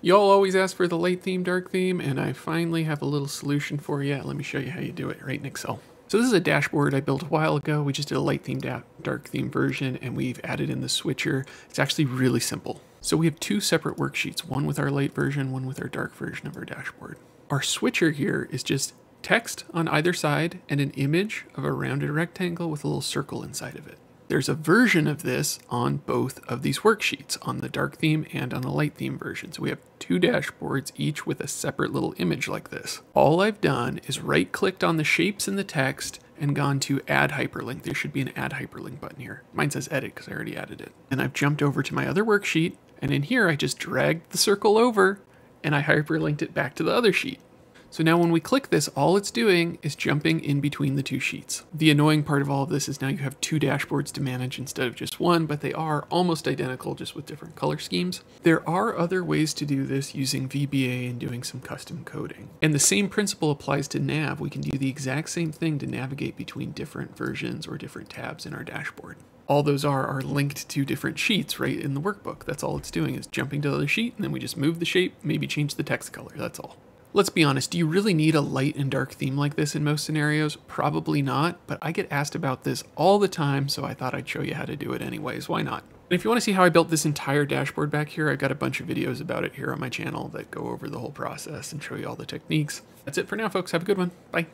Y'all always ask for the light theme, dark theme, and I finally have a little solution for you. Let me show you how you do it right in Excel. So this is a dashboard I built a while ago. We just did a light theme, dark theme version, and we've added in the switcher. It's actually really simple. So we have two separate worksheets, one with our light version, one with our dark version of our dashboard. Our switcher here is just text on either side and an image of a rounded rectangle with a little circle inside of it. There's a version of this on both of these worksheets, on the dark theme and on the light theme version. So we have two dashboards, each with a separate little image like this. All I've done is right clicked on the shapes in the text and gone to add hyperlink. There should be an add hyperlink button here. Mine says edit because I already added it. And I've jumped over to my other worksheet and in here I just dragged the circle over and I hyperlinked it back to the other sheet. So now when we click this, all it's doing is jumping in between the two sheets. The annoying part of all of this is now you have two dashboards to manage instead of just one, but they are almost identical just with different color schemes. There are other ways to do this using VBA and doing some custom coding. And the same principle applies to nav. We can do the exact same thing to navigate between different versions or different tabs in our dashboard all those are are linked to different sheets right in the workbook. That's all it's doing is jumping to the other sheet and then we just move the shape, maybe change the text color, that's all. Let's be honest, do you really need a light and dark theme like this in most scenarios? Probably not, but I get asked about this all the time, so I thought I'd show you how to do it anyways. Why not? And if you want to see how I built this entire dashboard back here, I've got a bunch of videos about it here on my channel that go over the whole process and show you all the techniques. That's it for now, folks. Have a good one. Bye.